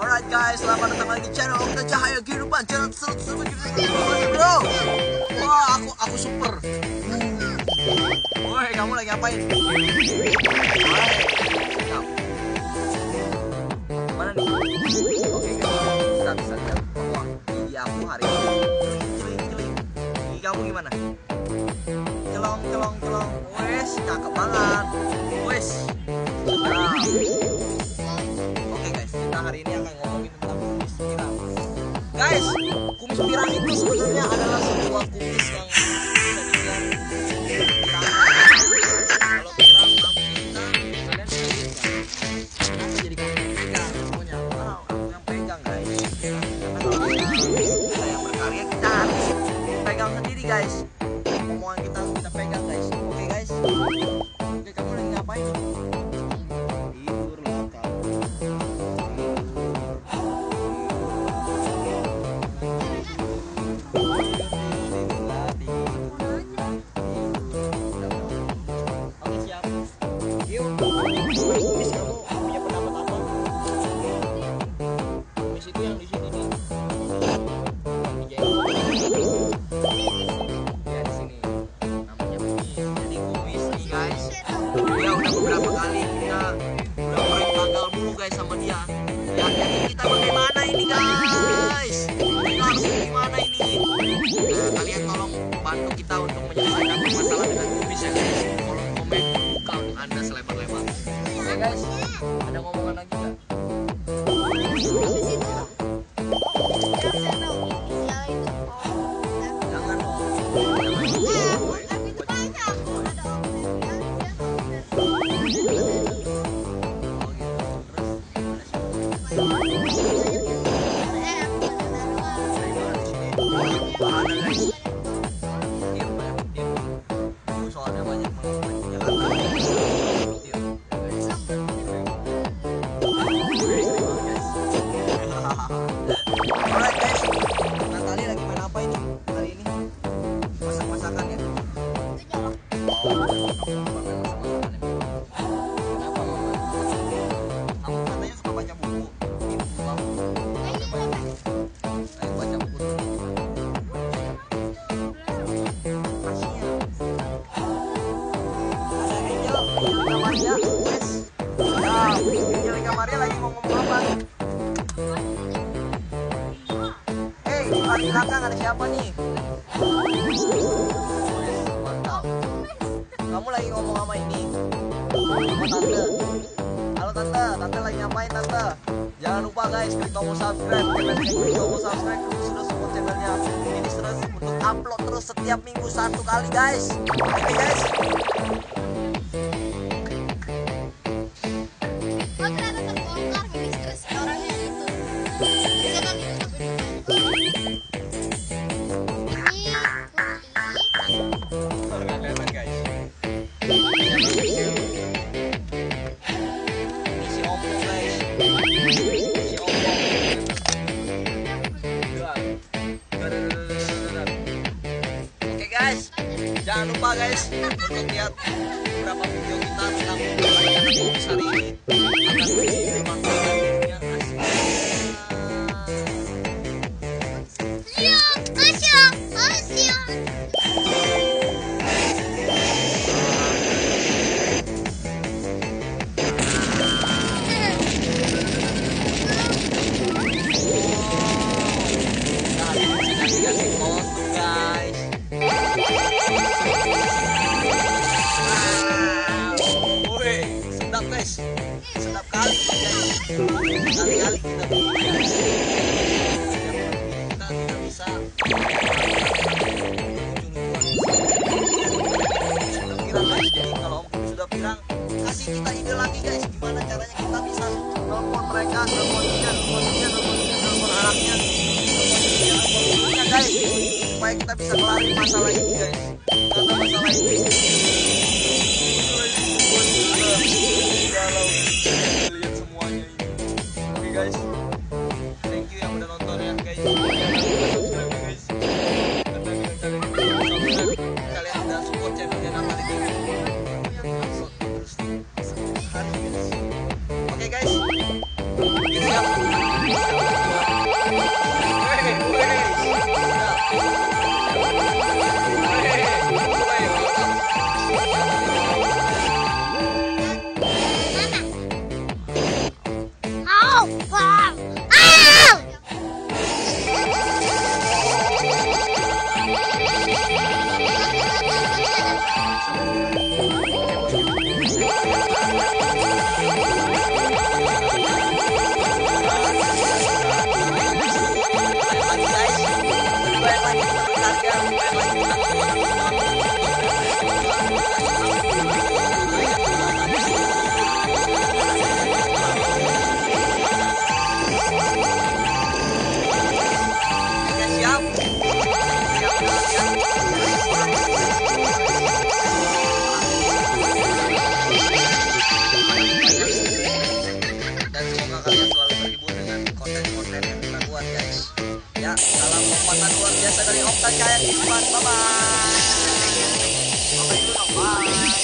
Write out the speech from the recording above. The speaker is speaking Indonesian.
Alright guys, selamat datang lagi di channel Okta Cahaya Kehidupan Channel seru seru bro. Wah, aku aku super. Woi, kamu lagi ngapain? Mana nih? Oke, kita bisa lihat Wah, gigi aku hari ini Celing, celing Gigi kamu gimana? Celong, celong, celong. Wes, cakep banget. Wes. Nah, Nah, hari ini akan ngomongin tentang kumis pirang. Guys kumis pirang itu sebenarnya adalah sebuah kumis yang Panagita. Maria lagi mau ngomong apa? Hei, di belakang ada siapa nih? Mantap. Kamu lagi ngomong sama ini? Tante. Halo tante, tante lagi nyapain tante? Jangan lupa guys, klik tombol subscribe. Klik tombol subscribe dulu sudah support channelnya. Ini terus untuk upload terus setiap minggu satu kali guys. Oke okay, guys. Oke guys, jangan lupa guys untuk lihat beberapa video kita tentang hari ini. sedap guys. Sedap kali. Kali kali kita supaya kita bisa kelarin masalah ini guys. Karena masalah ini. Oh ya dalam kekuatan luar biasa dari Oktan Kayan Isman bye bye bye bye